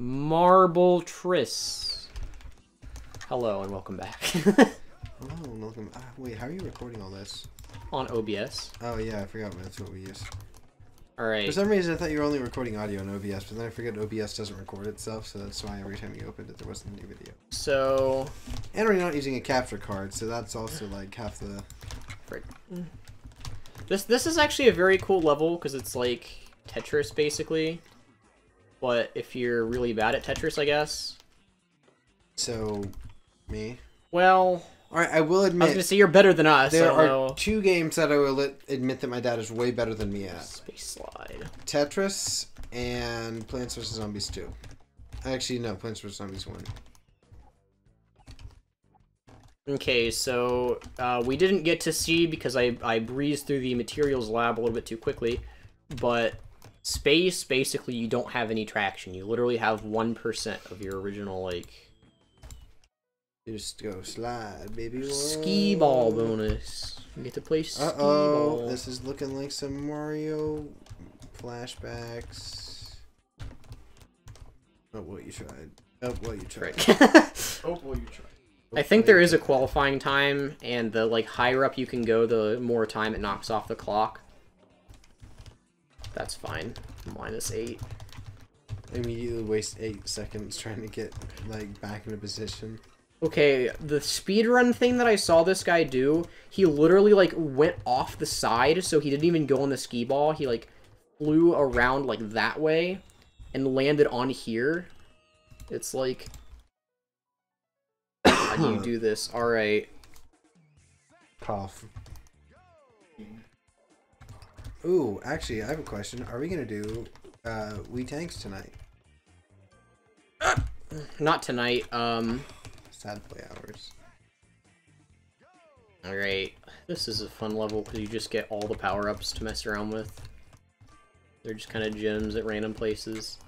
Marble Triss. Hello and welcome back Oh, welcome. Uh, wait, how are you recording all this? on OBS. Oh yeah, I forgot that's what we use. All right. For some reason, I thought you were only recording audio in OBS, but then I forget OBS doesn't record itself, so that's why every time you opened it, there wasn't any video. So, And we're not using a capture card, so that's also like half the. frick. this this is actually a very cool level because it's like Tetris basically, but if you're really bad at Tetris, I guess. So, me. Well, All right, I will admit. I was gonna say you're better than us. there are know. two games that I will admit that my dad is way better than me at: Space slide. Tetris and Plants vs Zombies 2. Actually, no, Plants vs Zombies 1. Okay, so uh, we didn't get to see because I, I breezed through the materials lab a little bit too quickly, but space, basically you don't have any traction. You literally have 1% of your original, like, Just go slide, baby. ski ball bonus. You get to play ski Uh oh, ball. this is looking like some Mario flashbacks. Oh, what you tried. Oh, what you tried. Frick. Oh, well, you tried. I think there is a qualifying time, and the like higher up you can go, the more time it knocks off the clock. That's fine. Minus eight. Immediately waste eight seconds trying to get like back into position. Okay, the speedrun thing that I saw this guy do, he literally like went off the side, so he didn't even go on the ski ball. He like flew around like that way and landed on here. It's like how do you do this? All right. Cough. Ooh, actually, I have a question. Are we gonna do uh, Wii Tanks tonight? Not tonight. Um Sad play hours. all right. This is a fun level cuz you just get all the power-ups to mess around with. They're just kind of gems at random places.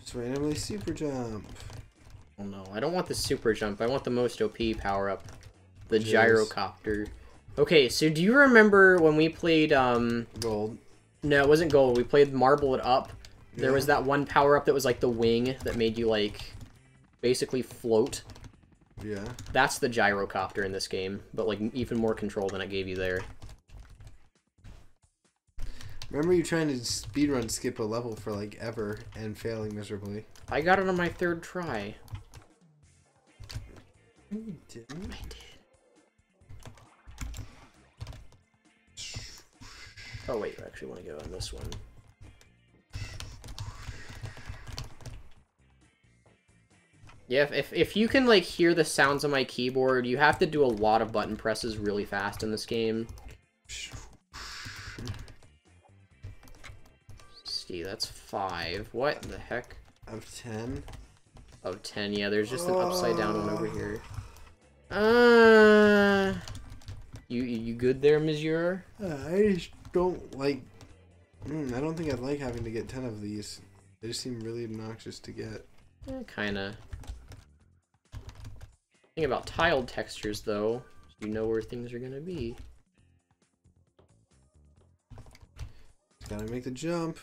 Just randomly super jump. Oh no, I don't want the super jump. I want the most OP power up. The is- gyrocopter. Okay, so do you remember when we played um Gold. no, it wasn't gold. We played Marble It Up. There was that one power up that was like the wing that made you like basically float. Yeah. That's the gyrocopter in this game, but like even more control than it gave you there. Remember you trying to speedrun skip a level for like ever and failing miserably? I got it on my third try. You didn't. I did. Oh wait, you actually want to go on this one. Yeah, if, if, if you can like hear the sounds on my keyboard, you have to do a lot of button presses really fast in this game. See, that's five. What the heck? Of ten. Of ten, yeah, there's just an upside down one over here. Uh you you good there, Monsieur? Uh, I just don't like. Mm, I don't think I'd like having to get ten of these. They just seem really obnoxious to get. Eh, kinda. Thing about tiled textures though, you know where things are gonna be. Gotta make the jump.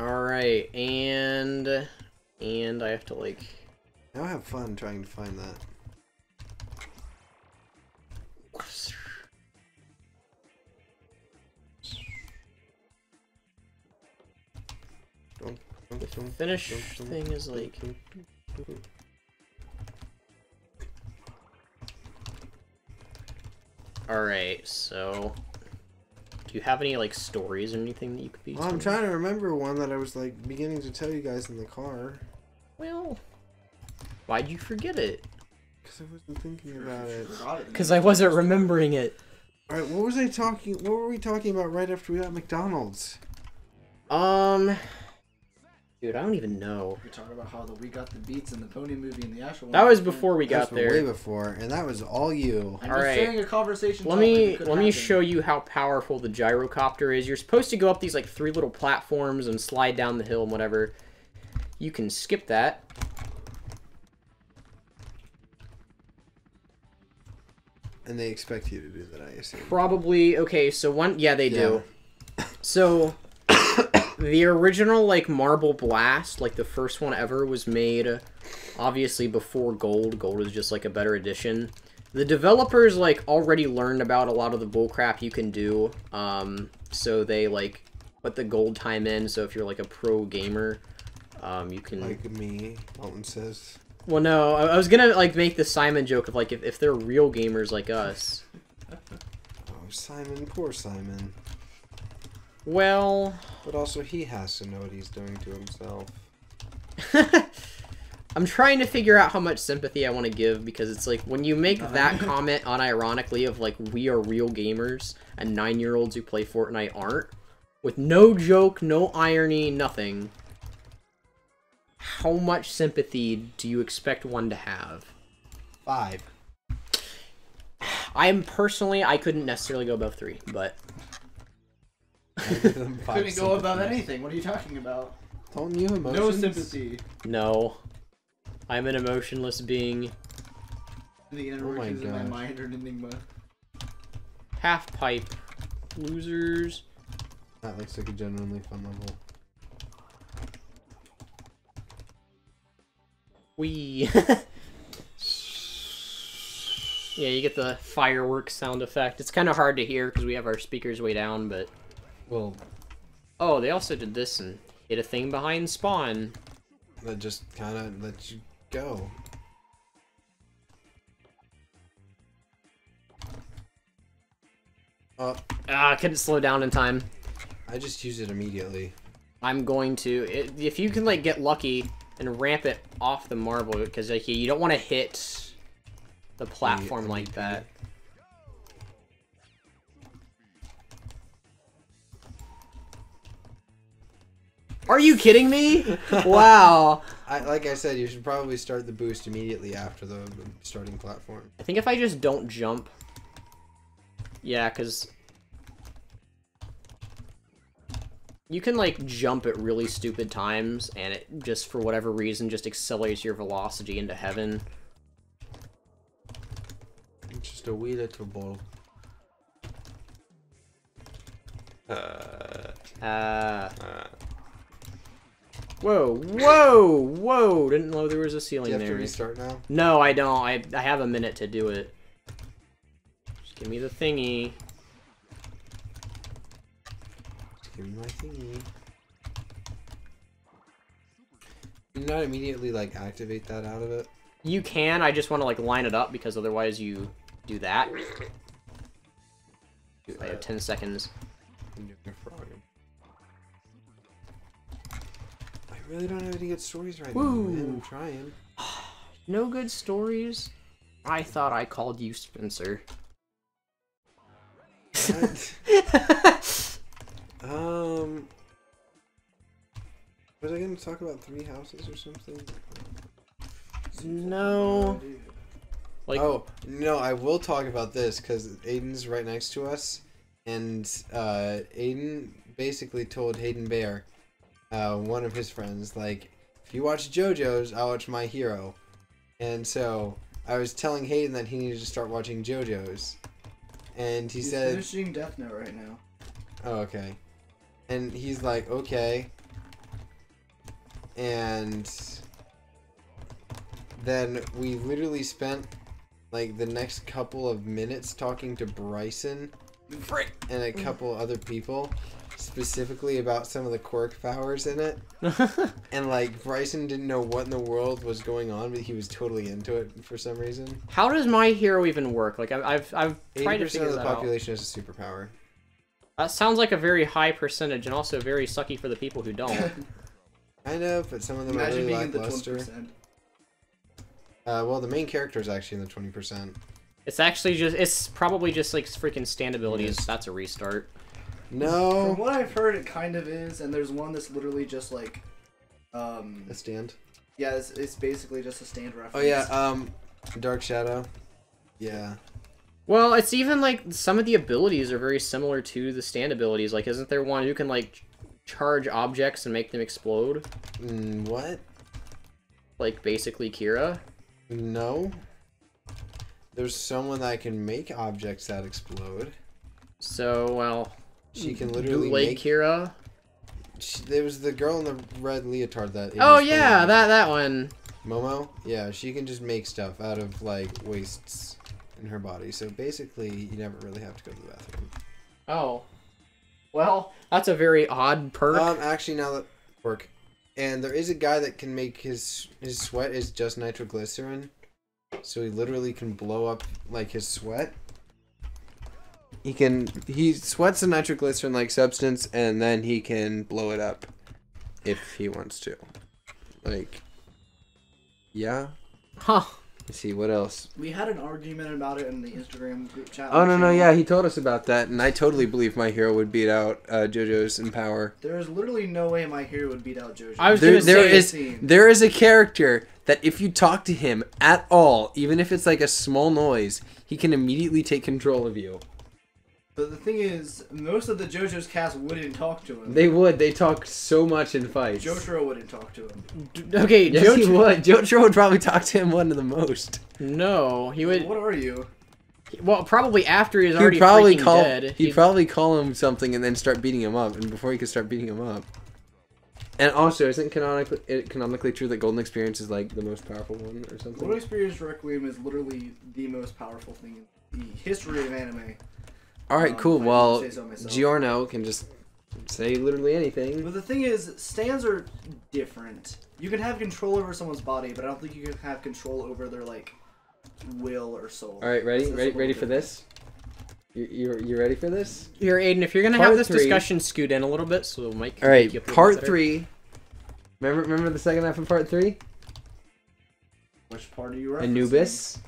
Alright, and and I have to like Now have fun trying to find that. The finish thing is like alright, so do you have any like stories or anything that you could be Well, I'm trying to remember one that I was like beginning to tell you guys in the car Well why'd you forget it? because I wasn't thinking about it. Because I wasn't remembering it. All right, what was I talking? What were we talking about right after we got McDonald's? Um Dude, I don't even know. You're talking about how the we got the beats in the pony movie and the actual. That one. was before we got was way before, and that was all you. I'm All just right. saying a conversation. Let me that could let me show you how powerful the gyrocopter is. You're supposed to go up these like three little platforms and slide down the hill and whatever. You can skip that. And they expect you to do that, I assume. Probably okay. So one, yeah, they do. So the original like Marble Blast, like the first one ever, was made obviously before Gold. Gold is just like a better edition. The developers like already learned about a lot of the bullcrap you can do. Um, so they like put the gold time in. So if you're like a pro gamer, um, you can Like me, Alton says. Well, no, I, I was gonna like make the Simon joke of like if, if they're real gamers like us. Oh, Simon, poor Simon. Well, But also, he has to know what he's doing to himself. I'm trying to figure out how much sympathy I want to give because it's like when you make that comment unironically of like we are real gamers and nine year olds who play Fortnite aren't, with no joke, no irony, nothing. How much sympathy do you expect one to have? Five. I am personally, I couldn't necessarily go above three, but Couldn't go above anything. What are you talking about? Don't you emotions? No sympathy. no. I'm an emotionless being. The inner Oh my workings of my. Mind are an enigma. Half pipe. Losers. That looks like a genuinely fun level. Wee. yeah, you get the fireworks sound effect. It's kind of hard to hear because we have our speakers way down, but... Well, Oh, they also did this and hit a thing behind spawn. that just kind of lets you go. Oh, Ah, couldn't slow down in time. I just use it immediately. I'm going to... If you can, like, get lucky and ramp it off the marble, because, like, you don't want to hit the platform like that. Are you kidding me? wow. I like I said, you should probably start the boost immediately after the starting platform. I think if I just don't jump. Yeah, because. You can, like, jump at really stupid times, and it just, for whatever reason, just accelerates your velocity into heaven. It's just a wee little ball. Uh, Uh. uh, Whoa, whoa, whoa! Didn't know there was a do ceiling you have to there. restart now? No, I don't. I, I have a minute to do it. Just give me the thingy. Give me my thingy. Can you not immediately like activate that out of it? You can, I just want to, like, line it up, because otherwise you do that. I have 10 seconds. I'm doing a frog. I really don't have any good stories right now. Man. I'm trying. No good stories? I thought I called you Spencer. was I gonna talk about three houses or something? no. Like, oh no, I will talk about this because Aiden's right next to us, and uh, Aiden basically told Hayden Bear, uh, one of his friends, like, if you watch JoJo's, I'll watch My Hero, and so I was telling Hayden that he needed to start watching JoJo's, and he He's said, finishing Death Note right now. Oh, okay. And he's like, okay. And then we literally spent like the next couple of minutes talking to Bryson and a couple other people specifically about some of the quirk powers in it. And like Bryson didn't know what in the world was going on, but he was totally into it for some reason. how does my hero even work? Like, I've, I've, I've tried to figure of the that out. population has a superpower. That sounds like a very high percentage, and also very sucky for the people who don't. I know, but some of them Imagine are really being in the lackluster. 20%. Uh, well, the main character is actually in the twenty percent. it's actually just, it's probably just like freaking stand abilities. Yes. That's a restart. No. From what I've heard, it kind of is, and there's one that's literally just like, um, A stand. yeah, it's, it's basically just a stand reference. Oh yeah, um, Dark Shadow. Yeah. Well, it's even like some of the abilities are very similar to the stand abilities. Like, isn't there one who can like ch- charge objects and make them explode? Mm, what? Like basically Kira. No. There's someone that can make objects that explode. So well, She can literally make. Kira. She, there was the girl in the red leotard that. Oh yeah, playing. that that one. Momo. Yeah, she can just make stuff out of like wastes in her body. So basically, you never really have to go to the bathroom. Oh, well, that's a very odd perk. Um, actually, now that work, and there is a guy that can make his his sweat is just nitroglycerin, so he literally can blow up like his sweat. He can he sweats a nitroglycerin like substance, and then he can blow it up if he wants to. Like, yeah. huh. Let's see what else. We had an argument about it in the Instagram group chat. Oh no no yeah he told us about that and I totally believe my hero would beat out uh, JoJo's in power. There is literally no way my hero would beat out JoJo. I was There, gonna there say- is Scene. there is a character that if you talk to him at all, even if it's like a small noise, he can immediately take control of you. But the thing is, most of the JoJo's cast wouldn't talk to him. They would. They talk so much in fights. Jotaro wouldn't talk to him. D- Okay, Yes, he Jojo. would. Jotaro would probably talk to him one of the most. No, he would. What are you? Well, probably after he's He'd already probably freaking call. dead. He'd probably call him something and then start beating him up. And before he could start beating him up. And also, isn't canonically it canonically true that Golden Experience is like the most powerful one or something? Golden Experience Requiem is literally the most powerful thing in the history of anime. All right, Um, cool. Well, so. Giorno can just say literally anything. But the thing is, stands are different. You can have control over someone's body, but I don't think you can have control over their like will or soul. All right, ready, ready, ready for this? You you you ready for this? Here, Aiden, if you're gonna Part have this three. discussion, scoot in a little bit so Mike. can All make you part better. three. Remember, remember the second half of part three? Which part are you referencing? Anubis.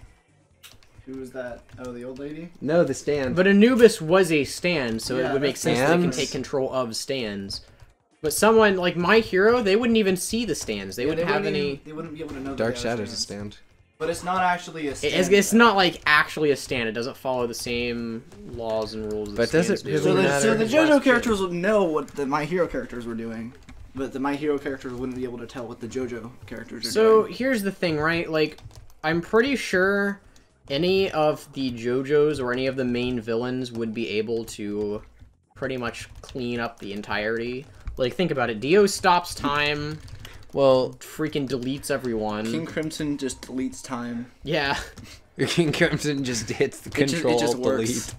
Who was that? Oh, the old lady. No, the stand. But Anubis was a stand, so Yeah, it would make sense that they can take control of stands. But someone like my hero, they wouldn't even see the stands. They Yeah, wouldn't have wouldn't any. even- they wouldn't be able to know. Dark Shadows a stand. But it's not actually a stand. It's, it's not like actually a stand. It doesn't follow the same laws and rules. But does it- do. So the, matter? so the JoJo characters would know what the My Hero characters were doing, but the My Hero characters wouldn't be able to tell what the JoJo characters are So doing. So here's the thing, right? Like, I'm pretty sure any of the JoJo's or any of the main villains would be able to pretty much clean up the entirety. Like, think about it. Dio stops time, Well, freaking deletes everyone. King Crimson just deletes time. Yeah. King Crimson just hits the It ju- it control just delete. works.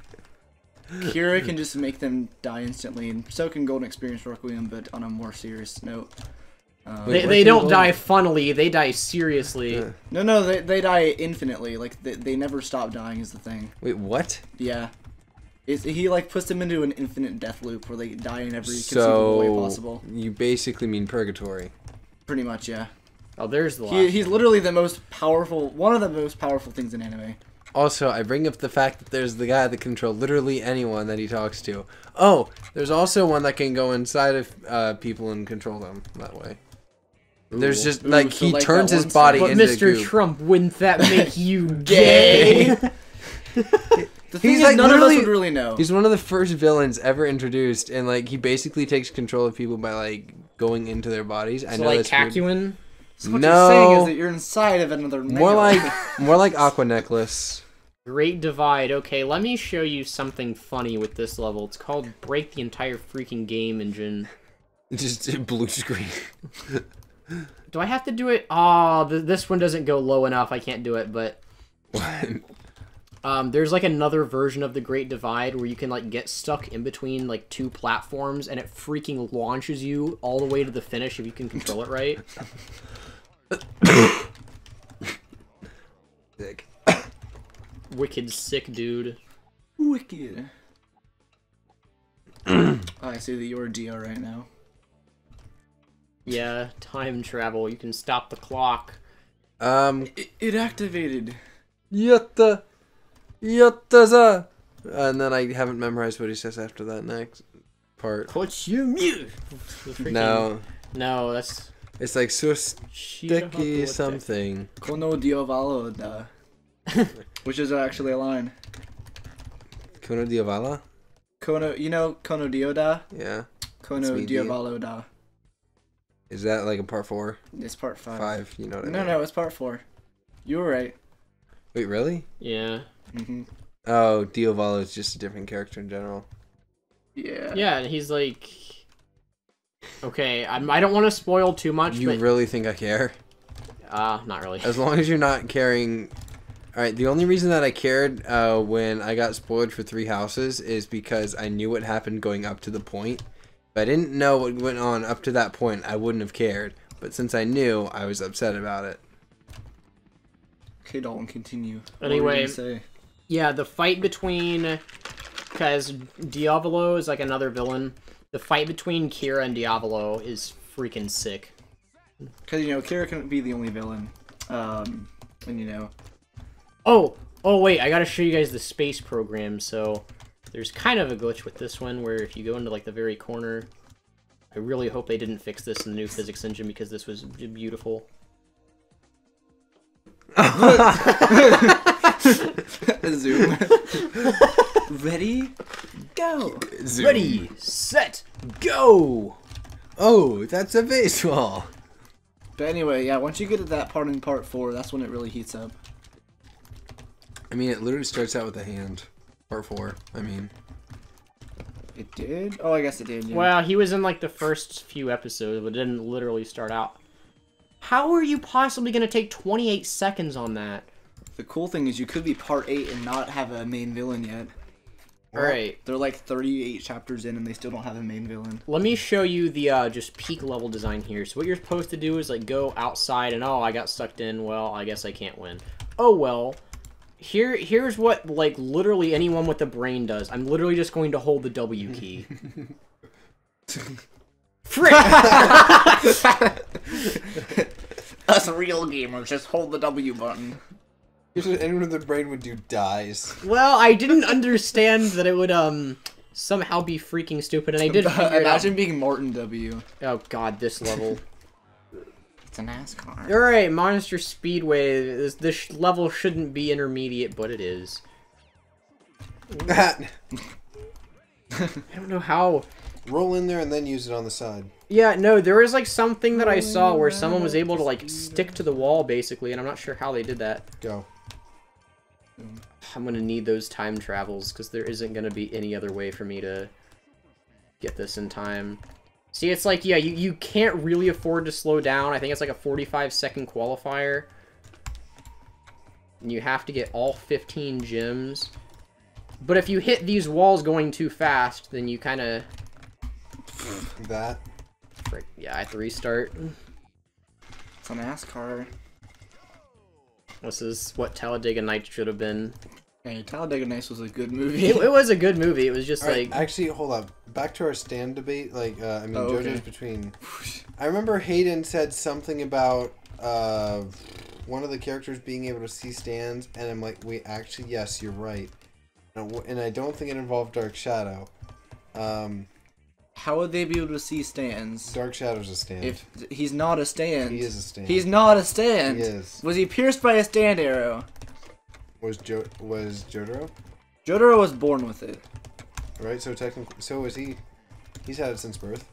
Kira can just make them die instantly, and so can Golden Experience Requiem, but on a more serious note. Um, They, they don't die funnily, they die seriously. Yeah. no, no, they, they die infinitely. Like they, they never stop dying is the thing. Wait, what? Yeah, it's, he like puts them into an infinite death loop where they die in every conceivable way possible. you basically mean purgatory. Pretty much, yeah. Oh, there's the. He, he's literally the most powerful, one of the most powerful things in anime. Also, I bring up the fact that there's the guy that can control literally anyone that he talks to. Oh, there's also one that can go inside of uh, people and control them that way. There's just Ooh, like so he like turns his body but into Mr. goo. Trump, wouldn't that make you gay? The thing He's, is, like, none of us would really know. He's one of the first villains ever introduced, and like he basically takes control of people by like going into their bodies. I so, know like, that's weird. Kakyoin? So what no. you're saying is that you're inside of another more like more like Aqua Necklace. Great Divide. Okay, let me show you something funny with this level. It's called Break the Entire Freaking Game Engine. Just uh, blue screen. Do I have to do it? Oh, th- this one doesn't go low enough. I can't do it, but um, there's like another version of the Great Divide where you can like get stuck in between like two platforms and it freaking launches you all the way to the finish if you can control it right. Sick. Wicked sick dude. Wicked. oh, I see that you're Dio right now. Yeah, time travel. You can stop the clock. Um, It, it activated. yatta, yattaza. And then I haven't memorized what he says after that next part. Put you mute. No, No, that's it's like so sticky something. Kono Diavolo da. Which is actually a line. Kono Diavolo? Kono, you know Kono Dio da? Yeah. Kono me, Dio Dio. Da. Is that like a part four? It's part five. Five, you know what I No, mean. no, no, it's part four. You were right. Wait, really? Yeah. hmm Oh, Diavolo is just a different character in general. Yeah. Yeah, and he's like. Okay, I'm, I don't want to spoil too much, You but really think I care? uh, not really. As long as you're not caring. All right. The only reason that I cared uh, when I got spoiled for Three Houses is because I knew what happened going up to the point. If I didn't know what went on up to that point, I wouldn't have cared. But since I knew, I was upset about it. Okay, Dalton, continue. What were you Anyway, say? Yeah, the fight between because Diavolo is like another villain. The fight between Kira and Diavolo is freaking sick. Because you know, Kira couldn't be the only villain. Um, and you know, Oh, oh wait, I gotta show you guys the space program. So there's kind of a glitch with this one where if you go into like the very corner, I really hope they didn't fix this in the new physics engine because this was beautiful. zoom. Ready? Go. Zoom. Ready, set, go! Oh, that's a baseball. But anyway, yeah. Once you get to that part in part four, that's when it really heats up. I mean, it literally starts out with a hand. Part four. I mean, It did. Oh, I guess it did. Yeah. Well, he was in like the first few episodes, but it didn't literally start out. How are you possibly gonna take 28 seconds on that? the cool thing is you could be part eight and not have a main villain yet. Alright, They're like 38 chapters in and they still don't have a main villain. let me show you the uh, just peak level design here. So what you're supposed to do is like go outside and oh, I got sucked in. Well, I guess I can't win. Oh well. Here, here's what like literally anyone with a brain does. I'm literally just going to hold the W key. Frick! Us real gamers just hold the W button. here's what anyone with a brain would do: dies. well, I didn't understand that it would um somehow be freaking stupid, and I did figure it out. Imagine being Morton W. Oh god, this level. It's a NASCAR. All right, Monster Speedway. This, this level shouldn't be intermediate, but it is. I don't know how. Roll in there and then use it on the side. Yeah, no, there was like something that I saw where someone was able to like stick to the wall basically, and I'm not sure how they did that. Go. I'm gonna need those time travels because there isn't gonna be any other way for me to get this in time. See, it's like, yeah, you, you can't really afford to slow down. I think it's like a 45 second qualifier. And you have to get all 15 gems. But if you hit these walls going too fast, then you kind of... That. Frick, yeah, I have to restart. It's a NASCAR. This is what Talladega Nights should have been. Hey, Talladega Nights was a good movie. It, it was a good movie. It was just All right, like... actually, hold up. Back to our stand debate. Like, uh, I mean, Oh, okay. JoJo's between. I remember Hayden said something about uh, one of the characters being able to see stands, and I'm like, wait, actually, yes, you're right. And, and I don't think it involved Dark Shadow. Um, How would they be able to see stands? Dark Shadow's a stand. If he's not a stand. he is a stand. He's not a stand. He is. Was he pierced by a stand arrow? Was jo- was Jotaro? Jotaro was born with it. Right. So technically, so is he. He's had it since birth.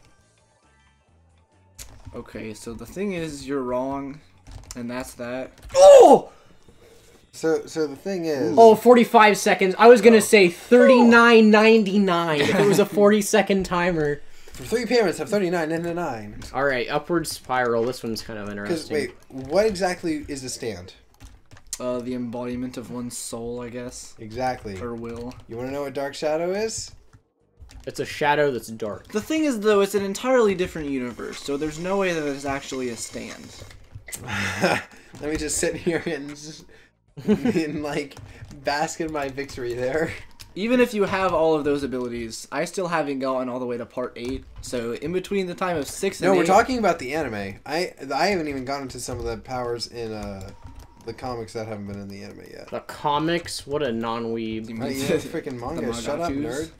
Okay, so the thing is, you're wrong, and that's that. Oh! So so the thing is. Oh, 45 seconds. I was gonna oh. say 39.99 if it was a 40 second timer. For three payments of thirty nine ninety nine. All right, upward spiral. This one's kind of Because interesting. wait, what exactly is a stand? Uh, the embodiment of one's soul, I guess, Exactly. or will. You want to know what Dark Shadow is? It's a shadow that's dark. The thing is, though, it's an entirely different universe, so there's no way that it's actually a stand. Let me just sit here and just, and like bask in my victory there. Even if you have all of those abilities, I still haven't gotten all the way to part eight. So in between the time of six and No, we're eight- talking about the anime. I I haven't even gotten to some of the powers in uh the comics that haven't been in the anime yet. The comics. What a non-weeb. You mean you freaking manga. Shut up, nerd.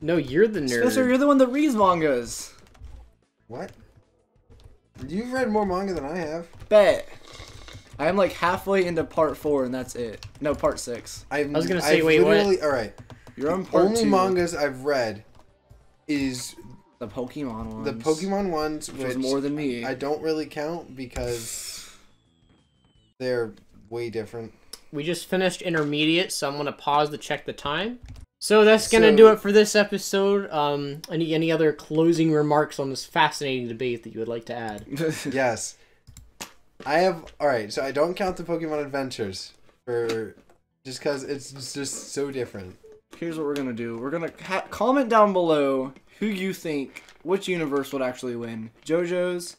No, you're the nerd. Spencer, you're the one that reads mangas. What? You've read more manga than I have. Bet. I'm like halfway into part four, and that's it. No, part six. I've, I was gonna say, I've wait, what? literally, All right. You're on part Only two. mangas I've read is The Pokemon ones. the Pokemon ones, Which which more than me. I don't really count because they're way different. we just finished intermediate, so I'm gonna pause to check the time. So that's gonna So- do it for this episode. Um, any any other closing remarks on this fascinating debate that you would like to add? Yes. I have. All right, so I don't count the Pokemon Adventures for just because it's just so different. Here's what we're gonna do. We're gonna ha- comment down below who you think which universe would actually win, JoJo's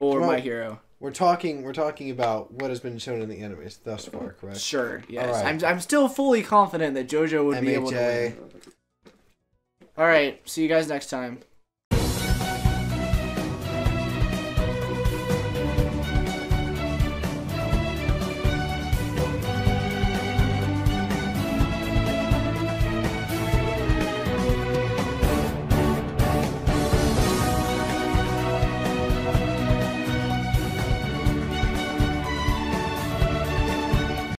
or My Hero. We're talking. We're talking about what has been shown in the animes thus far, correct? Sure. Yes. Alright. I'm. I'm still fully confident that JoJo would be able to MHA. win. All right. See you guys next time.